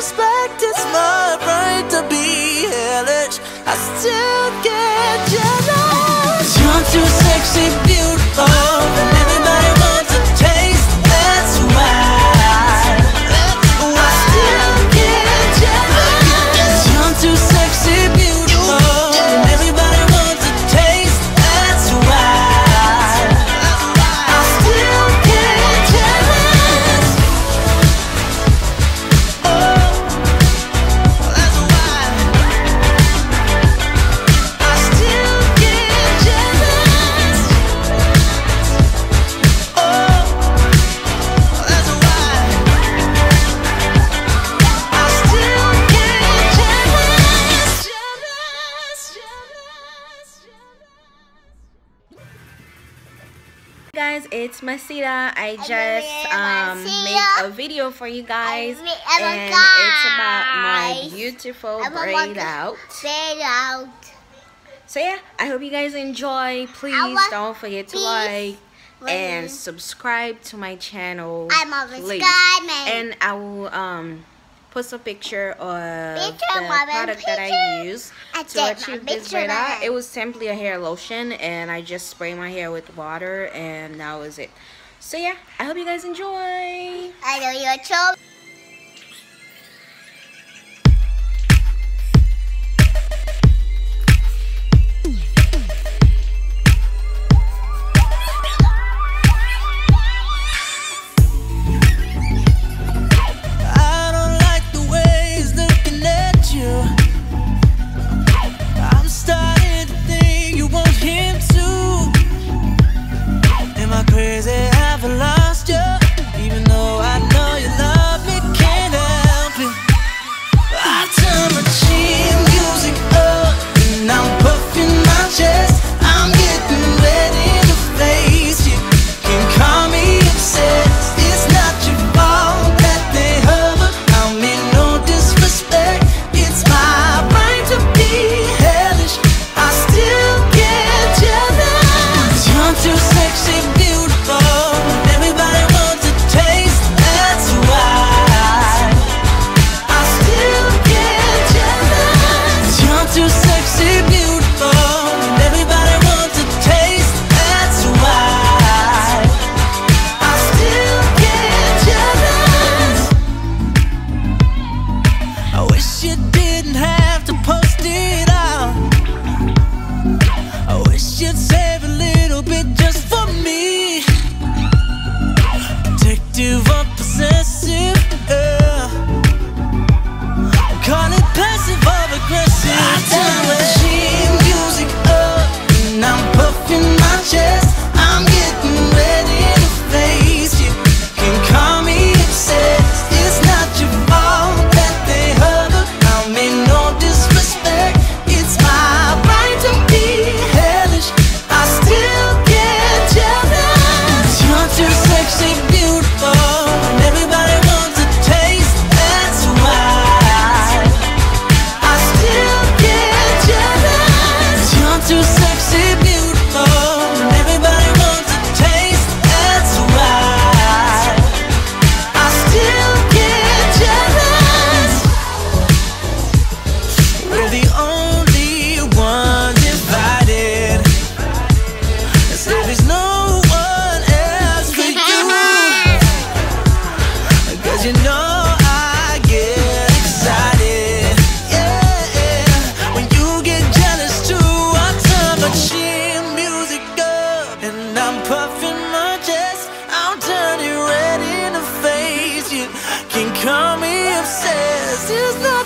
respect, it's my right to be hellish. I still get jealous. You're too sexy, beautiful. Guys it's Macita I just um make a video for you guys. And it's about my beautiful braid out. so yeah I hope you guys enjoy. Please don't forget to like and subscribe to my channel please. And I will um post a picture of Picture, the Mama, product that I use I to achieve this picture, out. It was simply a hair lotion and I just spray my hair with water and that was it. So yeah, I hope you guys enjoy. I know you're a chub. crazy. can call me obsessed.